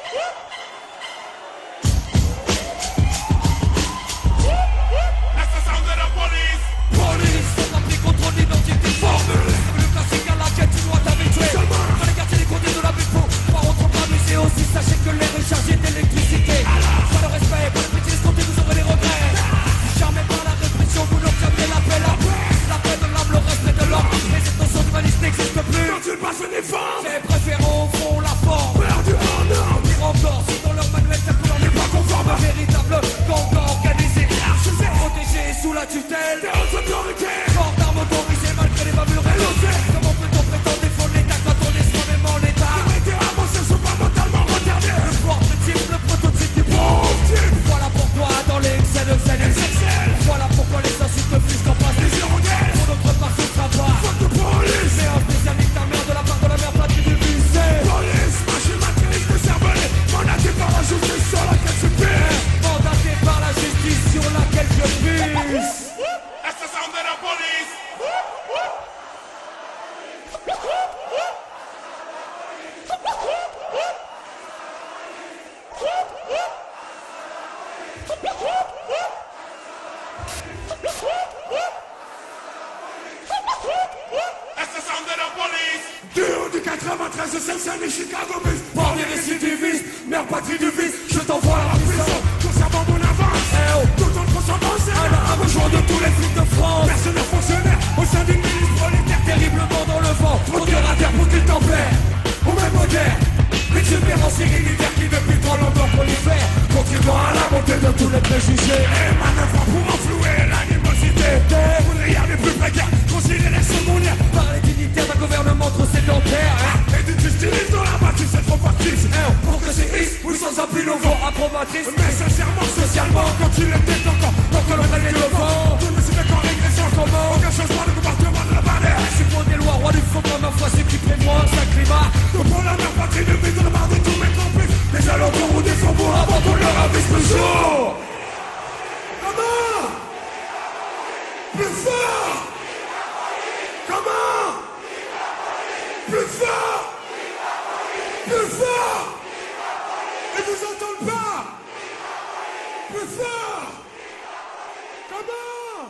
Yeah. Deux du 93, 5 les Chicago Bulls. Pour les récidivistes, mère patrie du vice Je t'envoie à la prison, conservant mon avance hey, oh. Tout en transcendance, un besoin de tous les flics de France. Personnel fonctionnaire, au sein d'une milice prolétaire Terriblement dans le vent, trop dur à terre pour qu'il t'en plaît Au même modèle, exubérance irrégulière Qui depuis trop longtemps prolifère Contribuant à la montée de tous les préjugés. Et manœuvre pour enflouer des les plus précaires, considérés secondaires Par les dignitaires d'un gouvernement trop sédentaire hein. Et d'une justice dans la bâtisse c'est trop factice hein. Pour que c'est is ou sans appui nouveau approbatrice Mais sincèrement, socialement, quand il était Plus fort! Plus fort! Ils vous entendent pas! Plus fort! Comment